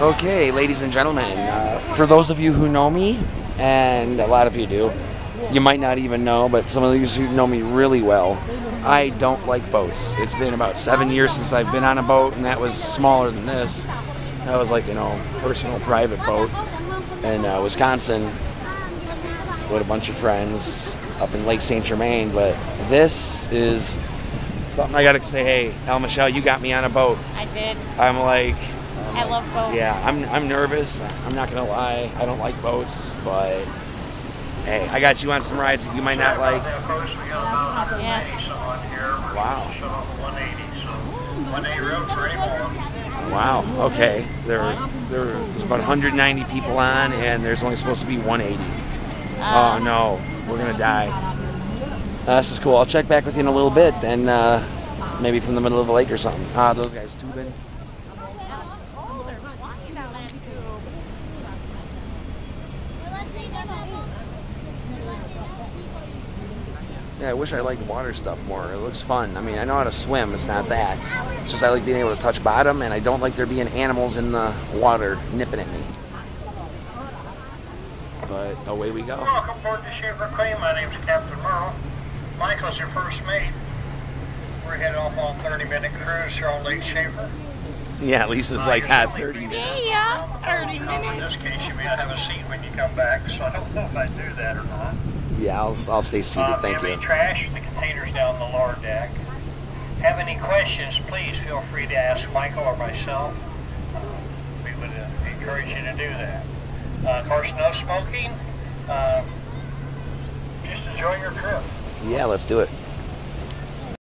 Okay, ladies and gentlemen, uh, for those of you who know me, and a lot of you do, you might not even know, but some of you who know me really well, I don't like boats. It's been about seven years since I've been on a boat, and that was smaller than this. That was like, you know, personal private boat in uh, Wisconsin with a bunch of friends up in Lake St. Germain. But this is something I gotta say, hey, L. Michelle, you got me on a boat. I did. I'm like, I love boats. yeah, I'm, I'm nervous. I'm not gonna lie. I don't like boats, but hey, I got you on some rides that you might not like. Yeah. Wow. Wow. Wow. Okay. There, there's about 190 people on, and there's only supposed to be 180. Oh no, we're gonna die. Uh, this is cool. I'll check back with you in a little bit, and uh, maybe from the middle of the lake or something. Ah, those guys tubing. Yeah, I wish I liked water stuff more. It looks fun. I mean, I know how to swim. It's not that. It's just I like being able to touch bottom, and I don't like there being animals in the water nipping at me. But away we go. Welcome aboard the Shafer Queen. My name's Captain Merle. Michael's your first mate. We're heading off on a 30 minute cruise here on Lake Shafer. Yeah, Lisa's like, ah, 30 minutes. Yeah, 30 Now, in this case, you may not have a seat when you come back, so I don't know if I'd do that or not. Yeah, I'll, I'll stay seated. Uh, Thank you have any trash, the containers down the lower deck. Have any questions, please feel free to ask Michael or myself. Uh, we would uh, encourage you to do that. Uh, of course, no smoking. Um, just enjoy your trip. Yeah, let's do it.